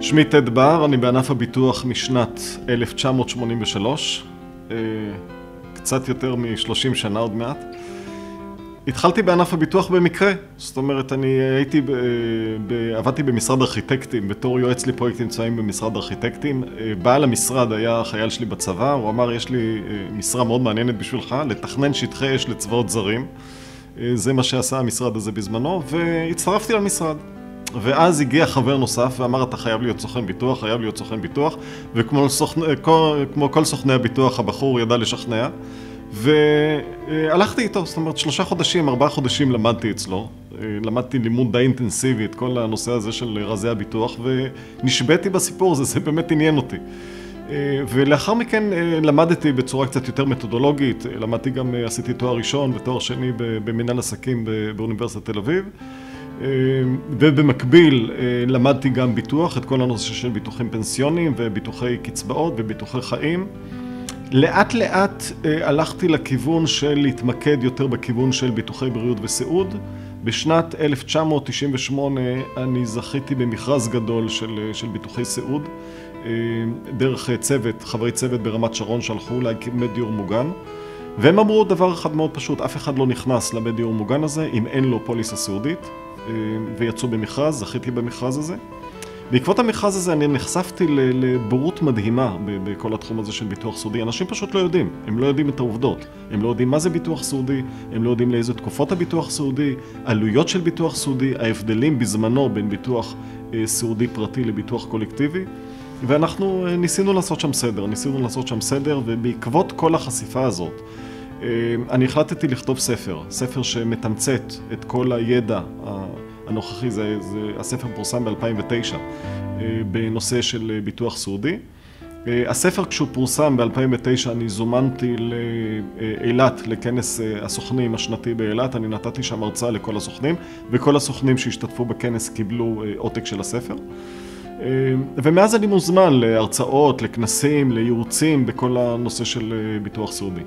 שמי טד בר, אני בענף הביטוח משנת 1983, אה, קצת יותר מ-30 שנה עוד מעט. התחלתי בענף הביטוח במקרה, זאת אומרת, אני הייתי, ב, ב, עבדתי במשרד ארכיטקטים, בתור יועץ לפרויקטים צבאיים במשרד ארכיטקטים. אה, בעל המשרד היה חייל שלי בצבא, הוא אמר, יש לי אה, משרה מאוד מעניינת בשבילך, לתכנן שטחי אש לצבאות זרים. זה מה שעשה המשרד הזה בזמנו, והצטרפתי למשרד. ואז הגיע חבר נוסף ואמר אתה חייב להיות סוכן ביטוח, חייב להיות סוכן ביטוח. וכמו סוכנ... כמו כל סוכני הביטוח הבחור ידע לשכנע. והלכתי איתו, זאת אומרת שלושה חודשים, ארבעה חודשים למדתי אצלו. למדתי לימוד די אינטנסיבי את כל הנושא הזה של רזי הביטוח ונשבעתי בסיפור הזה, זה באמת עניין אותי. ולאחר מכן למדתי בצורה קצת יותר מתודולוגית, למדתי גם, עשיתי תואר ראשון ותואר שני במנהל עסקים באוניברסיטת תל אביב ובמקביל אה, למדתי גם ביטוח, את כל הנושא של ביטוחים פנסיוניים וביטוחי קצבאות וביטוחי חיים. לאט לאט אה, הלכתי לכיוון של להתמקד יותר בכיוון של ביטוחי בריאות וסיעוד. בשנת 1998 אני זכיתי במכרז גדול של, של ביטוחי סיעוד דרך צוות, חברי צוות ברמת שרון שהלכו להקים דיור מוגן והם אמרו דבר אחד מאוד פשוט, אף אחד לא נכנס לבית דיור מוגן הזה אם אין לו פוליסה סיעודית אה, ויצאו במכרז, זכיתי במכרז הזה. בעקבות המכרז הזה אני נחשפתי לבורות מדהימה בכל התחום הזה של ביטוח סעודי. אנשים פשוט לא יודעים, הם לא יודעים את העובדות. הם לא יודעים מה זה ביטוח סעודי, הם לא יודעים לאיזה תקופות הביטוח סעודי, עלויות של ביטוח סעודי, ההבדלים בזמנו בין ביטוח אה, סעודי פרטי לביטוח קולקטיבי. ואנחנו אה, ניסינו לעשות שם סדר, ניסינו לעשות שם סדר, ובעקבות כל החשיפה הזאת, אני החלטתי לכתוב ספר, ספר שמתמצת את כל הידע הנוכחי, זה, זה, הספר פורסם ב-2009 אה, בנושא של אה, ביטוח סעודי. אה, הספר כשהוא פורסם ב-2009 אני זומנתי לאילת, לכנס הסוכנים השנתי באילת, אני נתתי שם הרצאה לכל הסוכנים וכל הסוכנים שהשתתפו בכנס קיבלו עותק של הספר. ומאז אני מוזמן להרצאות, לכנסים, לייעוצים בכל הנושא של ביטוח סעודי.